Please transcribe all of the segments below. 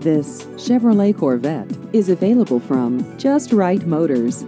This Chevrolet Corvette is available from Just Right Motors.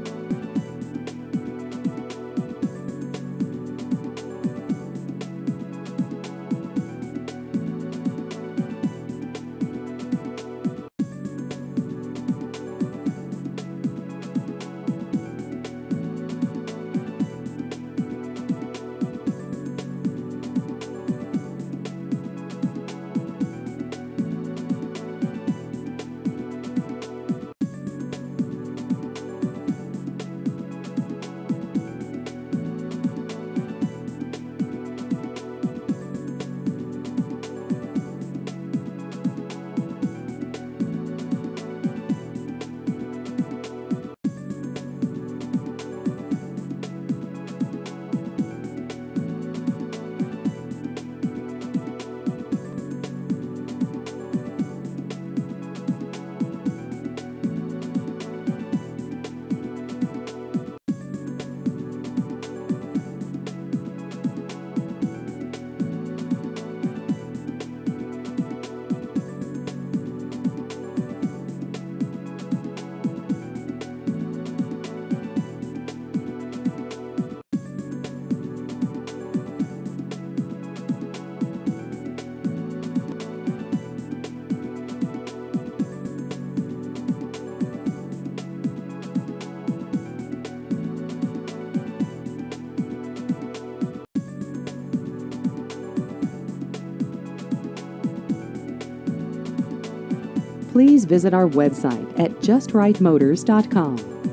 Please visit our website at justrightmotors.com.